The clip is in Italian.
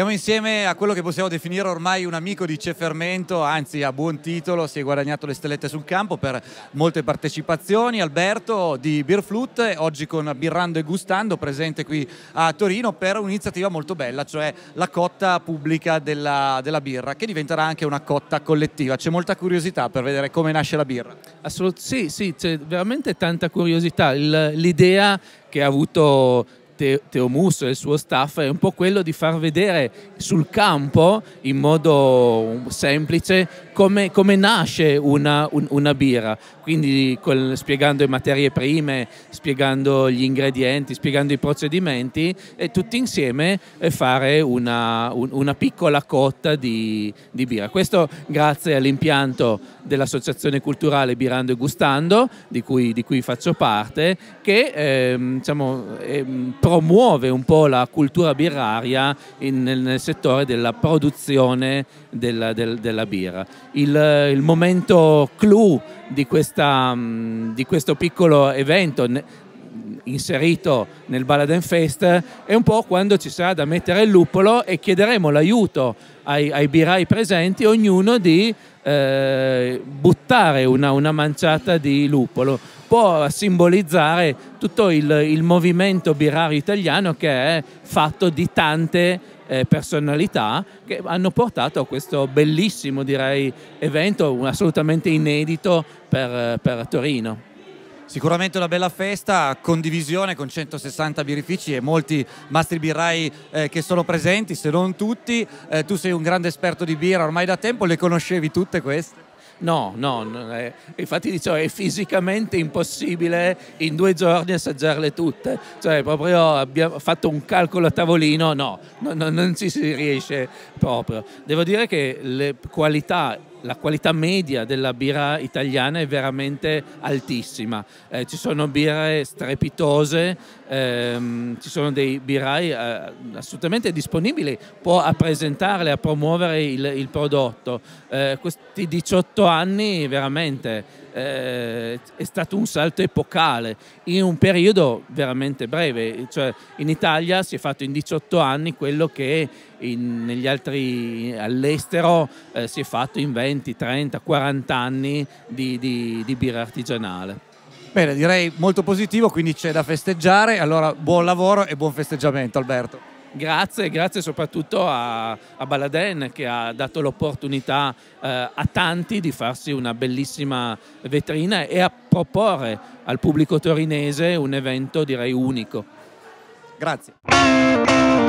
Siamo insieme a quello che possiamo definire ormai un amico di Cefermento, anzi a buon titolo, si è guadagnato le stellette sul campo per molte partecipazioni. Alberto di Beer Flute, oggi con Birrando e Gustando, presente qui a Torino per un'iniziativa molto bella, cioè la cotta pubblica della, della birra, che diventerà anche una cotta collettiva. C'è molta curiosità per vedere come nasce la birra. Assolutamente sì, sì, c'è veramente tanta curiosità. l'idea che ha avuto Teo Musso e il suo staff è un po' quello di far vedere sul campo in modo semplice come, come nasce una, un, una, birra, quindi col, spiegando le materie prime, spiegando gli ingredienti, spiegando i procedimenti e tutti insieme fare una, un, una piccola cotta di, di, birra. Questo grazie all'impianto dell'Associazione Culturale Birando e Gustando, di cui, di cui faccio parte, che ehm, diciamo, ehm, promuove un po' la cultura birraria in, nel, nel, settore della produzione della, del, della birra. Il, il, momento clou di, questa, di questo piccolo evento inserito nel Baladen Fest è un po' quando ci sarà da mettere il luppolo e chiederemo l'aiuto ai, ai birai presenti, ognuno di eh, buttare una, una manciata di luppolo può simbolizzare tutto il, il movimento birario italiano che è fatto di tante eh, personalità che hanno portato a questo bellissimo direi, evento assolutamente inedito per, per Torino. Sicuramente una bella festa, condivisione con 160 birrifici e molti mastri birrai eh, che sono presenti, se non tutti. Eh, tu sei un grande esperto di birra ormai da tempo, le conoscevi tutte queste? No, no, è, infatti dicevo è fisicamente impossibile in due giorni assaggiarle tutte, cioè proprio abbiamo fatto un calcolo a tavolino, no, no, no non ci si riesce proprio. Devo dire che le qualità la qualità media della birra italiana è veramente altissima. Eh, ci sono birre strepitose, ehm, ci sono dei birrai eh, assolutamente disponibili, può a presentarle, a promuovere il, il prodotto. Eh, questi 18 anni veramente eh, è stato un salto epocale in un periodo veramente breve, cioè in Italia si è fatto in 18 anni quello che in, negli altri all'estero eh, si è fatto in 20, 30, 40 anni di, di, di birra artigianale. Bene, direi molto positivo, quindi c'è da festeggiare, allora buon lavoro e buon festeggiamento Alberto. Grazie, grazie soprattutto a, a Baladen che ha dato l'opportunità eh, a tanti di farsi una bellissima vetrina e a proporre al pubblico torinese un evento direi unico. Grazie.